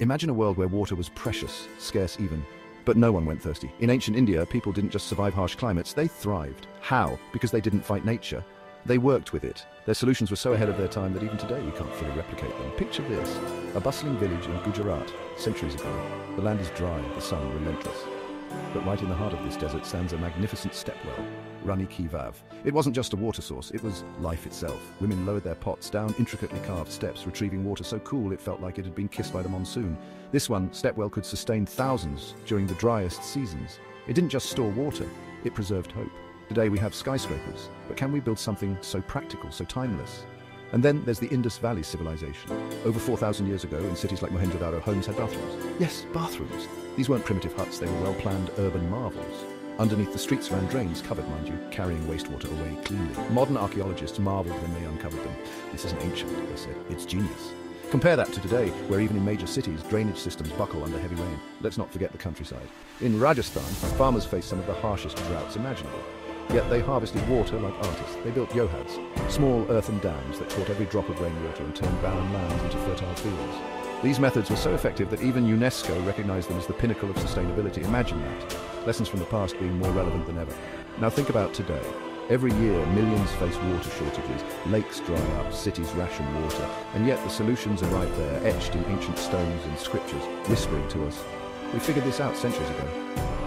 Imagine a world where water was precious, scarce even. But no one went thirsty. In ancient India, people didn't just survive harsh climates, they thrived. How? Because they didn't fight nature. They worked with it. Their solutions were so ahead of their time that even today we can't fully replicate them. Picture this a bustling village in Gujarat, centuries ago. The land is dry, the sun relentless. But right in the heart of this desert stands a magnificent stepwell, Rani Ki Vav. It wasn't just a water source, it was life itself. Women lowered their pots down intricately carved steps, retrieving water so cool it felt like it had been kissed by the monsoon. This one, Stepwell, could sustain thousands during the driest seasons. It didn't just store water, it preserved hope. Today we have skyscrapers, but can we build something so practical, so timeless? And then there's the Indus Valley civilization. Over 4,000 years ago, in cities like Mohenjo-Daro, homes had bathrooms. Yes, bathrooms. These weren't primitive huts, they were well-planned urban marvels. Underneath the streets ran drains, covered, mind you, carrying wastewater away cleanly. Modern archaeologists marveled when they uncovered them. This isn't ancient, they said. It's genius. Compare that to today, where even in major cities, drainage systems buckle under heavy rain. Let's not forget the countryside. In Rajasthan, farmers face some of the harshest droughts imaginable. Yet they harvested water like artists. They built johads, small earthen dams that caught every drop of rainwater and turned barren lands into fertile fields. These methods were so effective that even UNESCO recognized them as the pinnacle of sustainability. Imagine that. Lessons from the past being more relevant than ever. Now think about today. Every year, millions face water shortages, lakes dry up, cities ration water, and yet the solutions are right there, etched in ancient stones and scriptures, whispering to us. We figured this out centuries ago.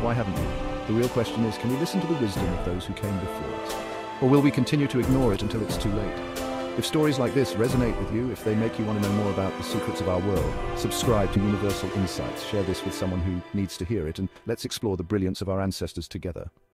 Why haven't we? The real question is, can we listen to the wisdom of those who came before us? Or will we continue to ignore it until it's too late? If stories like this resonate with you, if they make you want to know more about the secrets of our world, subscribe to Universal Insights, share this with someone who needs to hear it, and let's explore the brilliance of our ancestors together.